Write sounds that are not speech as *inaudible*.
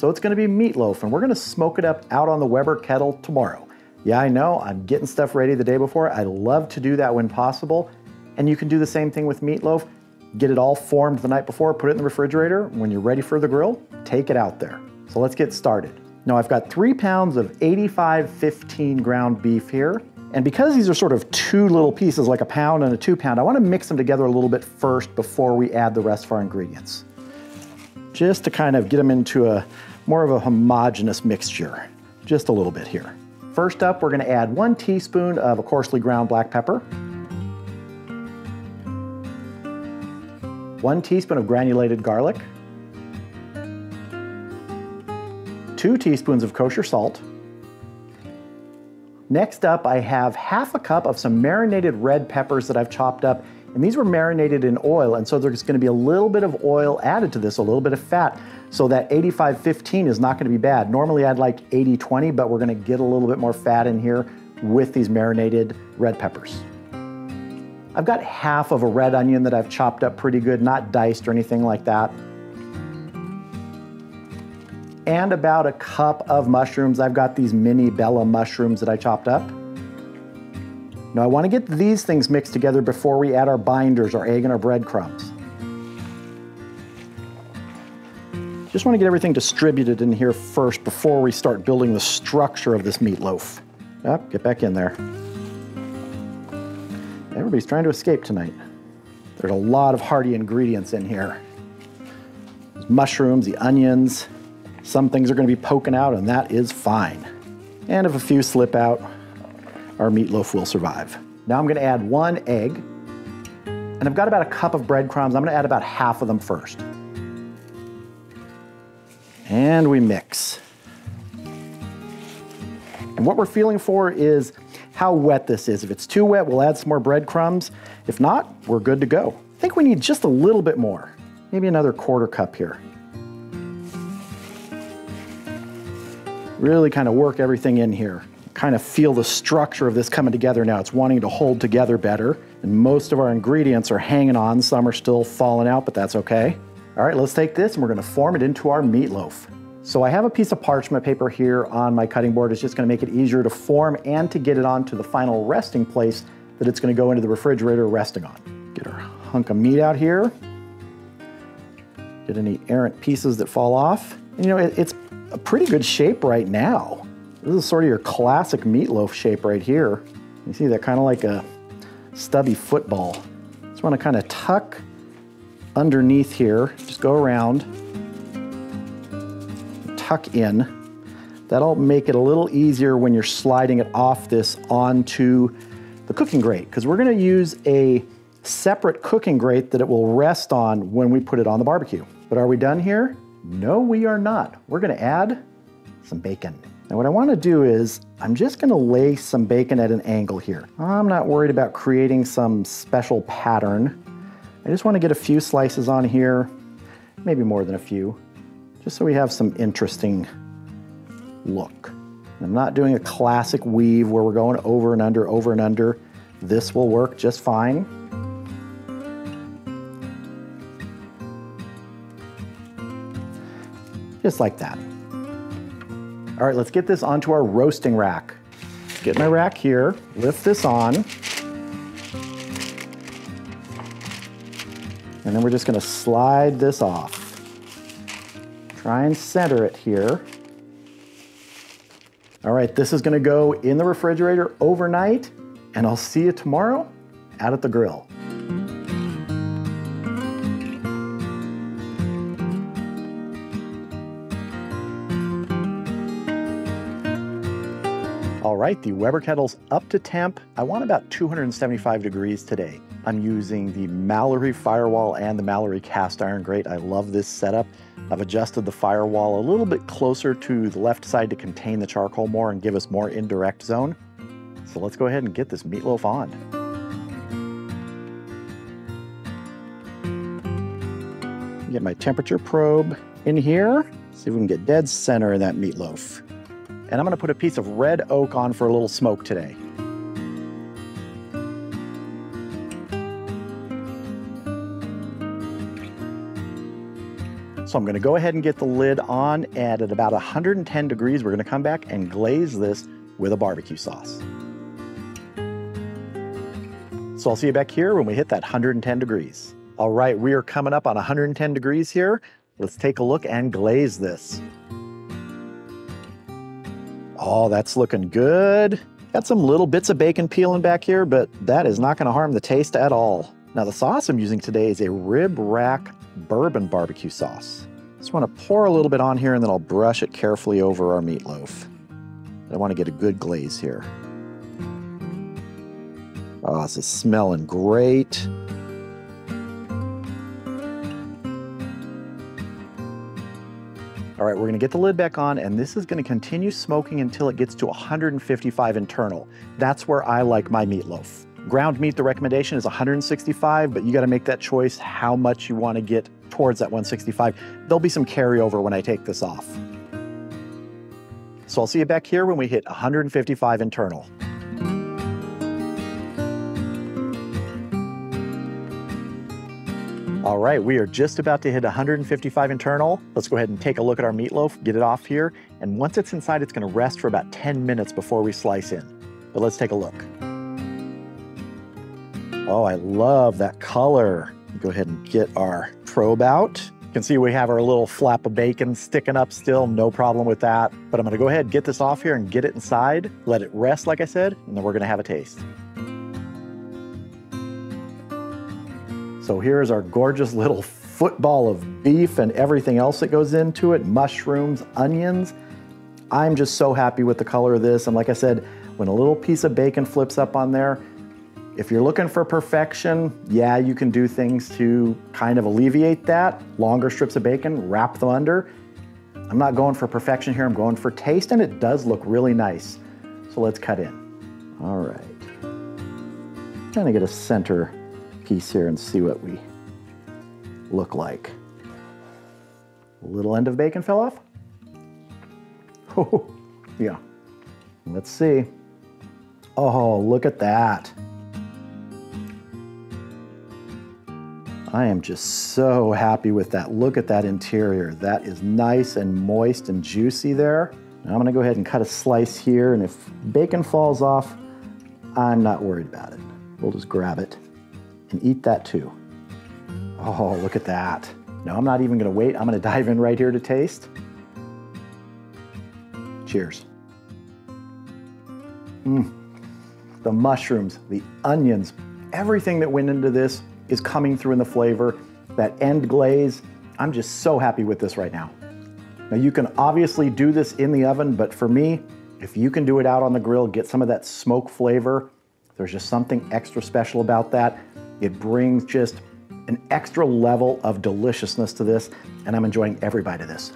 So it's gonna be meatloaf and we're gonna smoke it up out on the Weber kettle tomorrow. Yeah, I know, I'm getting stuff ready the day before. I love to do that when possible. And you can do the same thing with meatloaf. Get it all formed the night before, put it in the refrigerator. When you're ready for the grill, take it out there. So let's get started. Now I've got three pounds of 85 15 ground beef here. And because these are sort of two little pieces, like a pound and a two pound, I wanna mix them together a little bit first before we add the rest of our ingredients. Just to kind of get them into a more of a homogeneous mixture. Just a little bit here. First up, we're gonna add one teaspoon of a coarsely ground black pepper, one teaspoon of granulated garlic, two teaspoons of kosher salt. Next up, I have half a cup of some marinated red peppers that I've chopped up, and these were marinated in oil, and so there's gonna be a little bit of oil added to this, a little bit of fat, so that 85-15 is not gonna be bad. Normally I'd like 80-20, but we're gonna get a little bit more fat in here with these marinated red peppers. I've got half of a red onion that I've chopped up pretty good, not diced or anything like that and about a cup of mushrooms. I've got these mini Bella mushrooms that I chopped up. Now I want to get these things mixed together before we add our binders, our egg and our breadcrumbs. Just want to get everything distributed in here first before we start building the structure of this meatloaf. Up, get back in there. Everybody's trying to escape tonight. There's a lot of hearty ingredients in here. There's mushrooms, the onions, some things are gonna be poking out and that is fine. And if a few slip out, our meatloaf will survive. Now I'm gonna add one egg and I've got about a cup of breadcrumbs. I'm gonna add about half of them first. And we mix. And what we're feeling for is how wet this is. If it's too wet, we'll add some more breadcrumbs. If not, we're good to go. I think we need just a little bit more, maybe another quarter cup here. Really kind of work everything in here. Kind of feel the structure of this coming together now. It's wanting to hold together better. And most of our ingredients are hanging on. Some are still falling out, but that's okay. All right, let's take this and we're gonna form it into our meatloaf. So I have a piece of parchment paper here on my cutting board. It's just gonna make it easier to form and to get it onto the final resting place that it's gonna go into the refrigerator resting on. Get our hunk of meat out here. Get any errant pieces that fall off. And, you know, it, it's a pretty good shape right now. This is sort of your classic meatloaf shape right here. You see that kind of like a stubby football. Just want to kind of tuck underneath here, just go around, tuck in. That'll make it a little easier when you're sliding it off this onto the cooking grate because we're going to use a separate cooking grate that it will rest on when we put it on the barbecue. But are we done here? No, we are not. We're gonna add some bacon. Now what I wanna do is, I'm just gonna lay some bacon at an angle here. I'm not worried about creating some special pattern. I just wanna get a few slices on here, maybe more than a few, just so we have some interesting look. I'm not doing a classic weave where we're going over and under, over and under. This will work just fine. just like that. All right, let's get this onto our roasting rack. Get my rack here, lift this on, and then we're just gonna slide this off. Try and center it here. All right, this is gonna go in the refrigerator overnight, and I'll see you tomorrow out at the grill. All right, the Weber kettle's up to temp. I want about 275 degrees today. I'm using the Malory firewall and the Malory cast iron grate. I love this setup. I've adjusted the firewall a little bit closer to the left side to contain the charcoal more and give us more indirect zone. So let's go ahead and get this meatloaf on. Get my temperature probe in here. See if we can get dead center in that meatloaf and I'm gonna put a piece of red oak on for a little smoke today. So I'm gonna go ahead and get the lid on and at about 110 degrees, we're gonna come back and glaze this with a barbecue sauce. So I'll see you back here when we hit that 110 degrees. All right, we are coming up on 110 degrees here. Let's take a look and glaze this. Oh, that's looking good. Got some little bits of bacon peeling back here, but that is not gonna harm the taste at all. Now the sauce I'm using today is a rib rack bourbon barbecue sauce. Just wanna pour a little bit on here and then I'll brush it carefully over our meatloaf. I wanna get a good glaze here. Oh, this is smelling great. All right, we're gonna get the lid back on and this is gonna continue smoking until it gets to 155 internal. That's where I like my meatloaf. Ground meat, the recommendation is 165, but you gotta make that choice how much you wanna get towards that 165. There'll be some carryover when I take this off. So I'll see you back here when we hit 155 internal. All right, we are just about to hit 155 internal. Let's go ahead and take a look at our meatloaf, get it off here. And once it's inside, it's gonna rest for about 10 minutes before we slice in. But let's take a look. Oh, I love that color. Go ahead and get our probe out. You can see we have our little flap of bacon sticking up still, no problem with that. But I'm gonna go ahead, and get this off here and get it inside, let it rest like I said, and then we're gonna have a taste. So here's our gorgeous little football of beef and everything else that goes into it, mushrooms, onions. I'm just so happy with the color of this. And like I said, when a little piece of bacon flips up on there, if you're looking for perfection, yeah, you can do things to kind of alleviate that. Longer strips of bacon, wrap them under. I'm not going for perfection here, I'm going for taste, and it does look really nice. So let's cut in. All right. Trying to get a center piece here and see what we look like. A little end of bacon fell off? *laughs* Oh, yeah. Let's see. Oh, look at that. I am just so happy with that. Look at that interior. That is nice and moist and juicy there. Now I'm gonna go ahead and cut a slice here, and if bacon falls off, I'm not worried about it. We'll just grab it and eat that too. Oh, look at that. No, I'm not even gonna wait. I'm gonna dive in right here to taste. Cheers. Mmm. The mushrooms, the onions, everything that went into this is coming through in the flavor. That end glaze, I'm just so happy with this right now. Now you can obviously do this in the oven, but for me, if you can do it out on the grill, get some of that smoke flavor, there's just something extra special about that. It brings just an extra level of deliciousness to this, and I'm enjoying every bite of this.